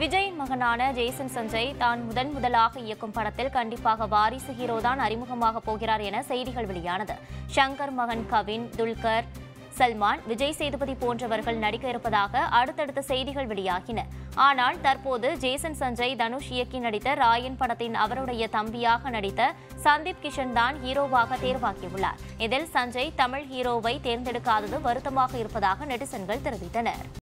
விஜயின் மகனான ஜேசன் சஞ்சய் தான் முதன் முதலாக இயக்கும் படத்தில் கண்டிப்பாக வாரிசு ஹீரோ தான் அறிமுகமாக போகிறார் என செய்திகள் வெளியானது. ஷங்கர் மகன் கவின் துல்கர் சல்மான் விஜய் சேதுபதி போன்றவர்கள் நடிக்க இருப்பதாக அடுத்தடுத்த செய்திகள் வெளியாகின. ஆனால் தற்போது ஜேசன் சஞ்சய் தனுஷ் இயக்கி நடித்த ராயன் படத்தின் அவருடைய தம்பியாக நடித்த சந்தீப் கிஷன் தான் ஹீரோவாக தேர்வாகியுள்ளார். இதில் சஞ்சய் தமிழ் ஹீரோவை தேர்ந்தெடுக்காதது வருத்தமாக இருப்பதாக நெட்டிசன்கள் தெரிவித்தனர்.